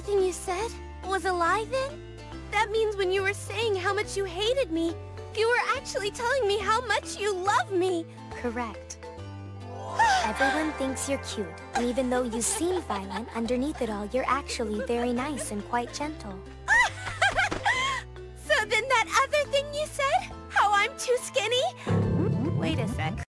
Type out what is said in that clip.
Everything you said was a lie then? That means when you were saying how much you hated me, you were actually telling me how much you love me. Correct. Everyone thinks you're cute, and even though you seem violent, underneath it all, you're actually very nice and quite gentle. so then that other thing you said? How I'm too skinny? Hmm? Wait a sec.